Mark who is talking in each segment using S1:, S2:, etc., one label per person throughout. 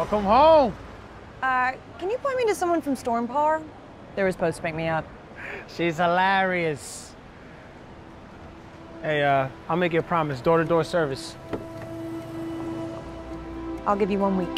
S1: Welcome home.
S2: Uh, can you point me to someone from Storm Par? They were supposed to pick me up.
S1: She's hilarious. Hey, uh, I'll make you a promise, door-to-door service.
S2: I'll give you one week.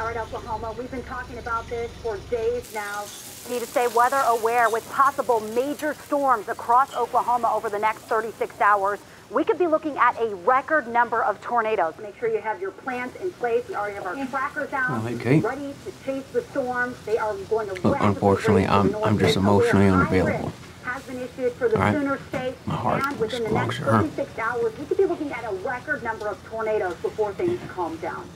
S3: All right, Oklahoma, we've been talking about this for days now. We need to stay weather aware with possible major storms across Oklahoma over the next 36 hours. We could be looking at a record number of tornadoes. Make sure you have your plans in place. We already have our trackers out,
S4: okay.
S3: ready to chase the storms. They are going to rapidly
S4: unfortunately, I'm- I'm just emotionally unavailable.
S3: Has been issued for the
S4: right.
S3: Sooner State,
S4: My heart
S3: and within the next 36 hours, we could be looking at a record number of tornadoes before things calm down.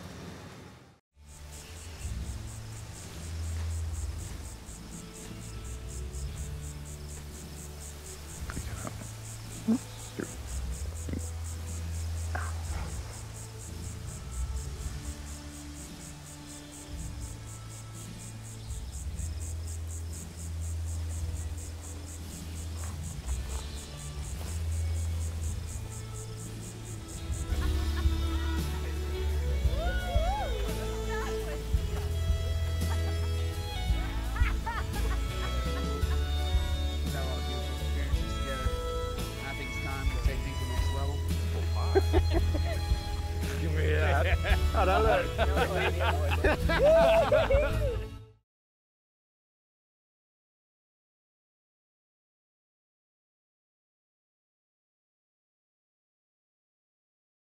S1: Give me that. How'd I look?